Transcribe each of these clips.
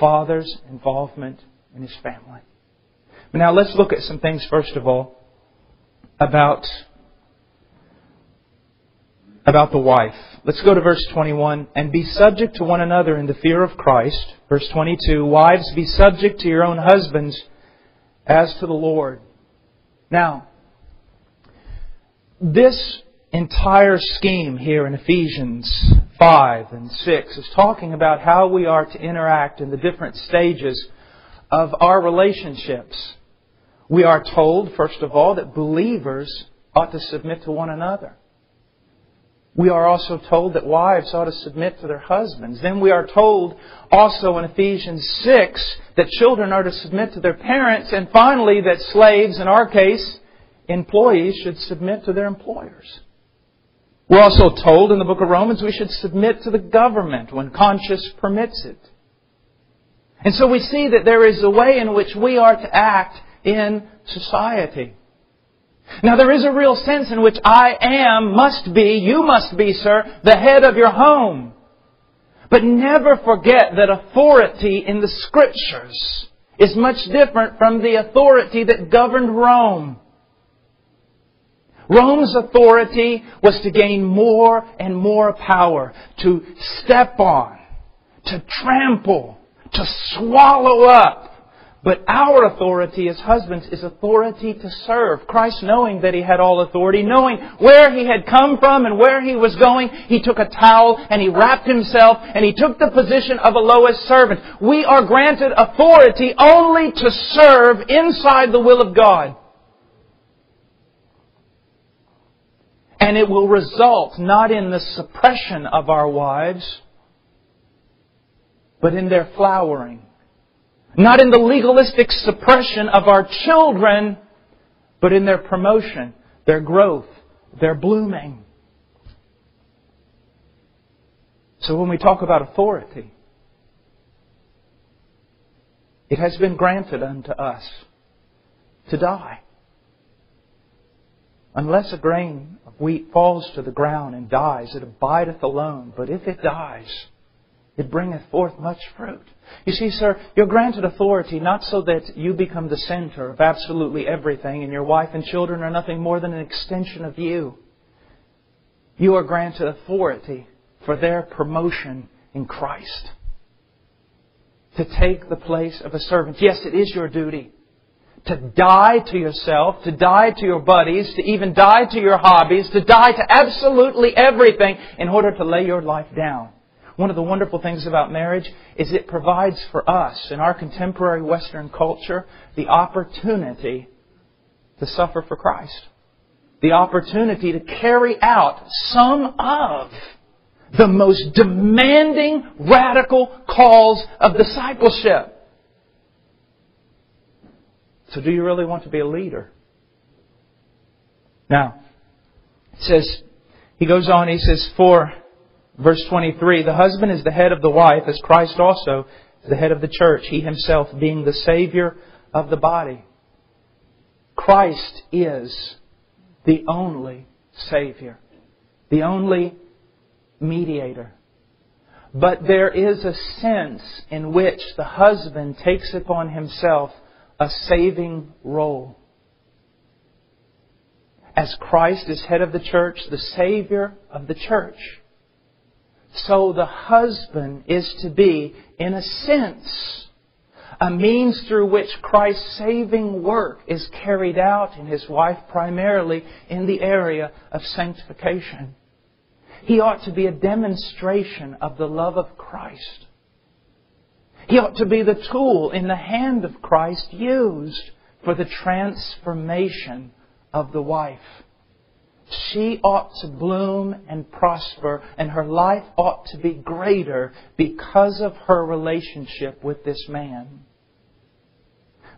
father's involvement in his family. But now let's look at some things first of all about about the wife. Let's go to verse 21. And be subject to one another in the fear of Christ. Verse 22. Wives, be subject to your own husbands as to the Lord. Now, this entire scheme here in Ephesians 5 and 6 is talking about how we are to interact in the different stages of our relationships. We are told, first of all, that believers ought to submit to one another. We are also told that wives ought to submit to their husbands. Then we are told also in Ephesians 6 that children are to submit to their parents. And finally, that slaves, in our case, employees, should submit to their employers. We're also told in the book of Romans we should submit to the government when conscience permits it. And so we see that there is a way in which we are to act in society. Now there is a real sense in which I am, must be, you must be, sir, the head of your home. But never forget that authority in the scriptures is much different from the authority that governed Rome. Rome's authority was to gain more and more power, to step on, to trample, to swallow up, but our authority as husbands is authority to serve. Christ, knowing that He had all authority, knowing where He had come from and where He was going, He took a towel and He wrapped Himself and He took the position of a lowest servant. We are granted authority only to serve inside the will of God. And it will result not in the suppression of our wives, but in their flowering not in the legalistic suppression of our children, but in their promotion, their growth, their blooming. So when we talk about authority, it has been granted unto us to die. Unless a grain of wheat falls to the ground and dies, it abideth alone. But if it dies, it bringeth forth much fruit. You see, sir, you're granted authority not so that you become the center of absolutely everything and your wife and children are nothing more than an extension of you. You are granted authority for their promotion in Christ. To take the place of a servant. Yes, it is your duty to die to yourself, to die to your buddies, to even die to your hobbies, to die to absolutely everything in order to lay your life down. One of the wonderful things about marriage is it provides for us, in our contemporary Western culture, the opportunity to suffer for Christ. The opportunity to carry out some of the most demanding, radical calls of discipleship. So do you really want to be a leader? Now, it says, he goes on, he says, for Verse 23, the husband is the head of the wife, as Christ also is the head of the church, he himself being the Savior of the body. Christ is the only Savior, the only mediator. But there is a sense in which the husband takes upon himself a saving role. As Christ is head of the church, the Savior of the church. So the husband is to be, in a sense, a means through which Christ's saving work is carried out in his wife primarily in the area of sanctification. He ought to be a demonstration of the love of Christ. He ought to be the tool in the hand of Christ used for the transformation of the wife she ought to bloom and prosper, and her life ought to be greater because of her relationship with this man.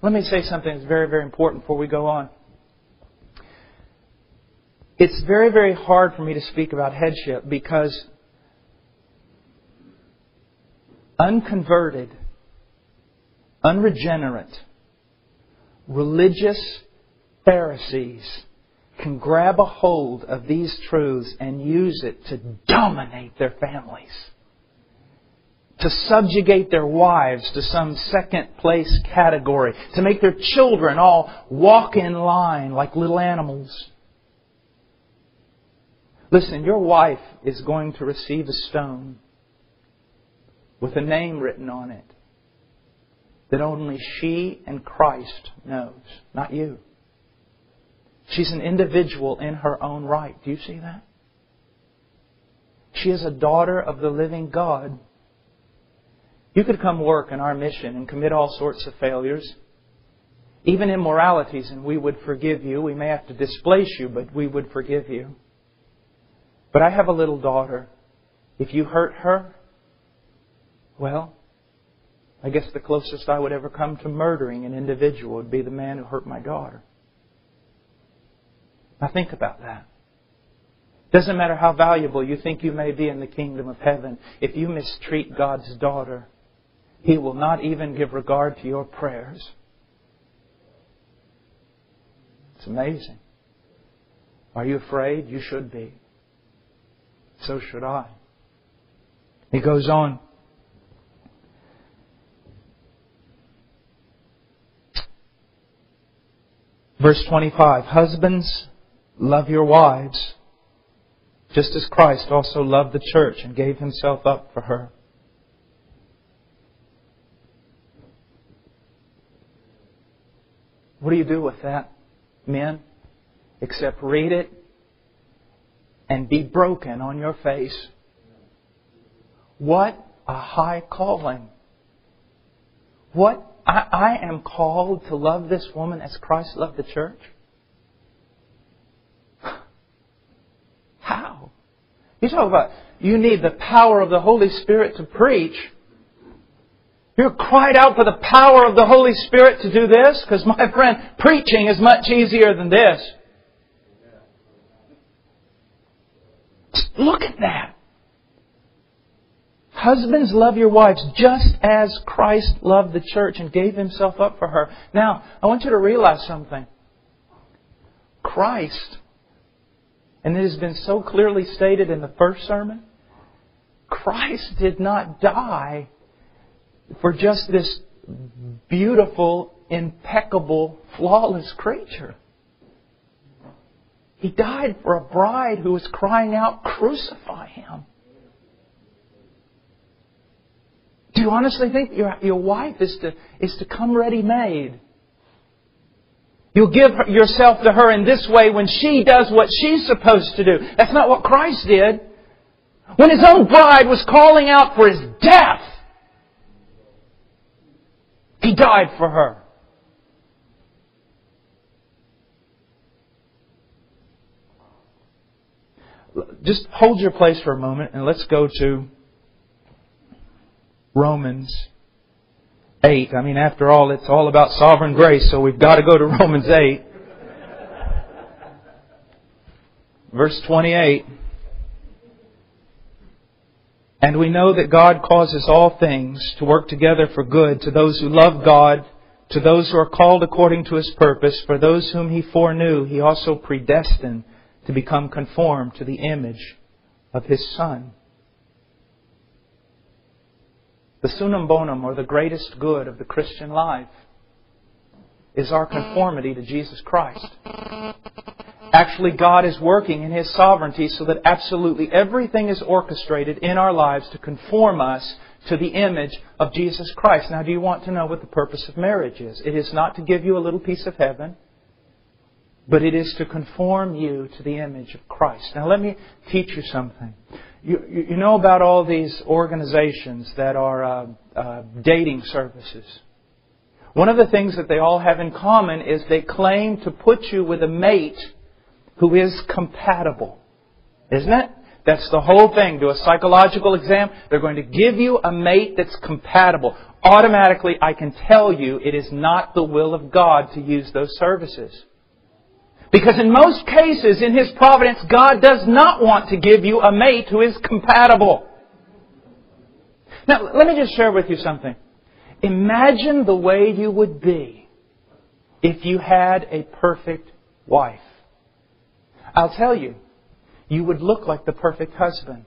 Let me say something that's very, very important before we go on. It's very, very hard for me to speak about headship because unconverted, unregenerate, religious Pharisees can grab a hold of these truths and use it to dominate their families. to subjugate their wives to some second place category, to make their children all walk in line like little animals. Listen, your wife is going to receive a stone with a name written on it that only she and Christ knows, not you. She's an individual in her own right. Do you see that? She is a daughter of the living God. You could come work in our mission and commit all sorts of failures, even immoralities, and we would forgive you. We may have to displace you, but we would forgive you. But I have a little daughter. If you hurt her, well, I guess the closest I would ever come to murdering an individual would be the man who hurt my daughter. Now think about that. Doesn't matter how valuable you think you may be in the kingdom of heaven, if you mistreat God's daughter, He will not even give regard to your prayers. It's amazing. Are you afraid? You should be. So should I. He goes on. Verse 25 Husbands, love your wives, just as Christ also loved the church and gave himself up for her. What do you do with that, men? Except read it and be broken on your face. What a high calling. What I, I am called to love this woman as Christ loved the church? How? You talk about you need the power of the Holy Spirit to preach. You cried out for the power of the Holy Spirit to do this? Because, my friend, preaching is much easier than this. Look at that. Husbands, love your wives just as Christ loved the church and gave himself up for her. Now, I want you to realize something. Christ, and it has been so clearly stated in the first sermon, Christ did not die for just this beautiful, impeccable, flawless creature. He died for a bride who was crying out, Crucify him. Do you honestly think your, your wife is to, is to come ready made? You'll give yourself to her in this way when she does what she's supposed to do. That's not what Christ did. When his own bride was calling out for his death, he died for her. Just hold your place for a moment and let's go to Romans 8. I mean, after all, it's all about sovereign grace, so we've got to go to Romans 8. Verse 28. And we know that God causes all things to work together for good to those who love God, to those who are called according to His purpose. For those whom He foreknew, He also predestined to become conformed to the image of His Son the summum bonum, or the greatest good of the Christian life, is our conformity to Jesus Christ. Actually, God is working in His sovereignty so that absolutely everything is orchestrated in our lives to conform us to the image of Jesus Christ. Now, do you want to know what the purpose of marriage is? It is not to give you a little piece of heaven, but it is to conform you to the image of Christ. Now, let me teach you something. You, you know about all these organizations that are uh, uh, dating services. One of the things that they all have in common is they claim to put you with a mate who is compatible. Isn't it? That's the whole thing. Do a psychological exam. They're going to give you a mate that's compatible. Automatically, I can tell you it is not the will of God to use those services. Because in most cases, in His providence, God does not want to give you a mate who is compatible. Now, let me just share with you something. Imagine the way you would be if you had a perfect wife. I'll tell you, you would look like the perfect husband.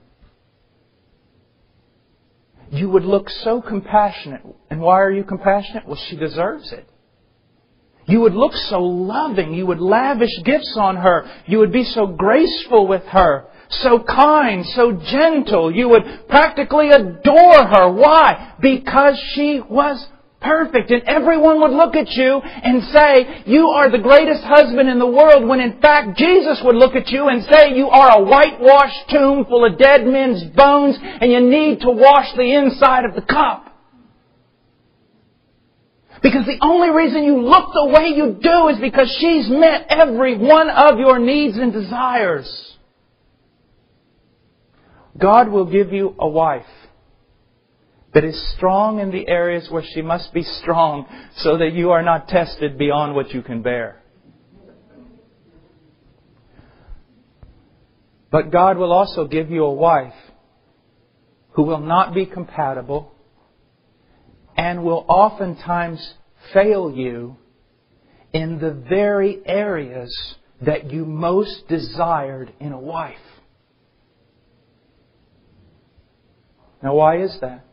you would look so compassionate. And why are you compassionate? Well, she deserves it. You would look so loving. You would lavish gifts on her. You would be so graceful with her. So kind, so gentle. You would practically adore her. Why? Because she was perfect. And everyone would look at you and say, you are the greatest husband in the world, when in fact Jesus would look at you and say, you are a whitewashed tomb full of dead men's bones and you need to wash the inside of the cup. Because the only reason you look the way you do is because she's met every one of your needs and desires. God will give you a wife that is strong in the areas where she must be strong so that you are not tested beyond what you can bear. But God will also give you a wife who will not be compatible and will oftentimes fail you in the very areas that you most desired in a wife. Now, why is that?